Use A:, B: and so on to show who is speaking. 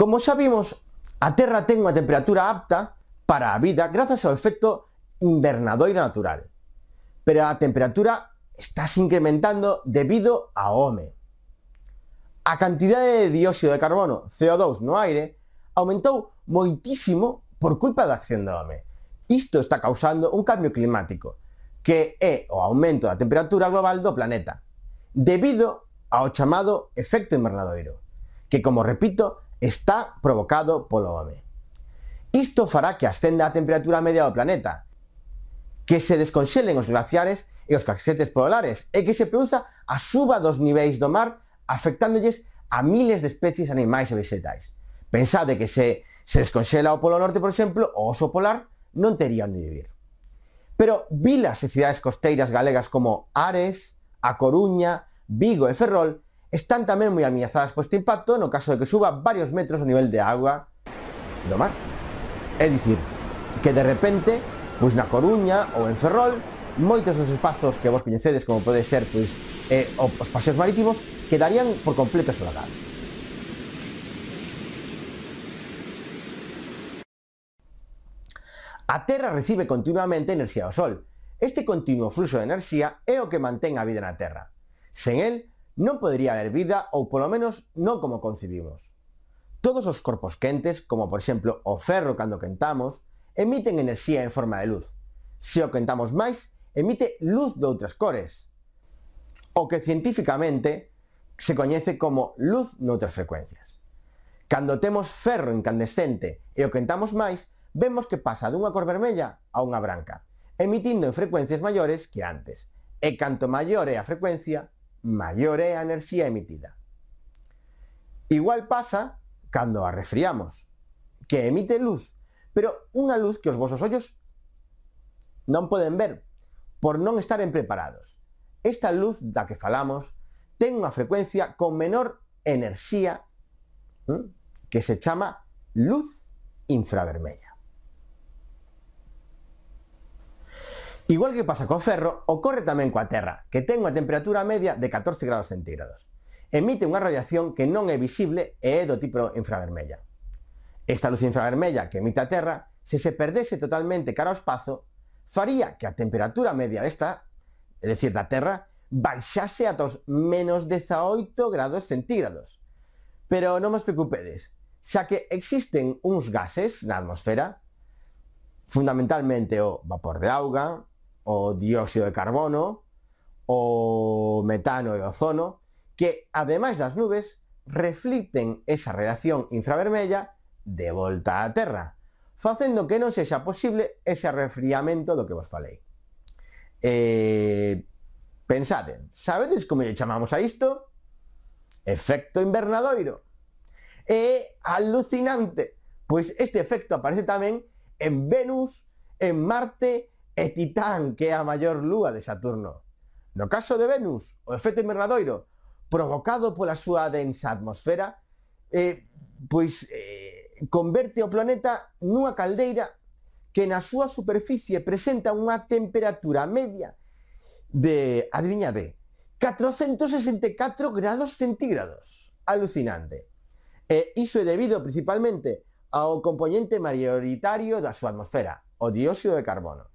A: Como xa vimos, a Terra ten unha temperatura apta para a vida grazas ao efecto invernadoiro natural. Pero a temperatura está se incrementando debido ao home. A cantidade de dióxido de carbono, CO2, no aire aumentou moitísimo por culpa da acción do home. Isto está causando un cambio climático, que é o aumento da temperatura global do planeta, debido ao chamado efecto invernadoiro, que, como repito, está provocado polo home. Isto fará que ascenda a temperatura media do planeta, que se desconxelen os glaciares e os casquetes polares e que se produza a suba dos niveis do mar afectándolles a miles de especies animais e vegetais. Pensade que se se desconxela o Polo Norte, por exemplo, o oso polar non tería onde vivir. Pero vilas e cidades costeiras galegas como Ares, A Coruña, Vigo e Ferrol están tamén moi amiazadas por este impacto no caso de que suba varios metros o nivel de agua do mar. É dicir, que de repente, pois na Coruña ou en Ferrol, moitos dos espazos que vos coñecedes como pode ser pois, eh, os paseos marítimos quedarían por completo solagados. A Terra recibe continuamente enerxía do Sol. Este continuo fluxo de enerxía é o que mantén a vida na Terra. Sen el, non podería haber vida ou polo menos non como concibimos. Todos os corpos quentes, como por exemplo o ferro cando quentamos, emiten enerxía en forma de luz. Se o quentamos máis, emite luz de outras cores, o que científicamente se coñece como luz noutras frecuencias. Cando temos ferro incandescente e o quentamos máis, vemos que pasa dunha cor vermella a unha branca, emitindo en frecuencias maiores que antes. E canto maior é a frecuencia, maior é a enerxía emitida. Igual pasa cando a refriamos, que emite luz, pero unha luz que os vosos ollos non poden ver por non estaren preparados. Esta luz da que falamos ten unha frecuencia con menor enerxía hm, que se chama luz infravermella. Igual que pasa co ferro, ocorre tamén coa Terra, que ten unha temperatura media de 14 grados centígrados. Emite unha radiación que non é visible e é do tipo infravermella. Esta luz infravermella que emite a Terra, se se perdese totalmente cara ao espazo, faría que a temperatura media desta, é dicir, da Terra, baixase ata os menos 18 grados centígrados. Pero non vos preocupedes, xa que existen uns gases na atmosfera, fundamentalmente o vapor de auga, o dióxido de carbono, o metano e ozono, que, ademais das nubes, reflicten esa radiación infravermella de volta á Terra, facendo que non sexa posible ese refriamento do que vos falei. Eh, pensade, sabedes como lle chamamos a isto? Efecto invernadoiro. É alucinante, pois este efecto aparece tamén en Venus, en Marte e Titán, que é a maior lúa de Saturno. No caso de Venus, o efecto invernadoiro, provocado pola súa densa atmosfera, eh, pois eh, converte o planeta nunha caldeira que na súa superficie presenta unha temperatura media de, adivinade, 464 grados centígrados. Alucinante. E iso é debido principalmente ao componente maioritario da súa atmosfera, o dióxido de carbono.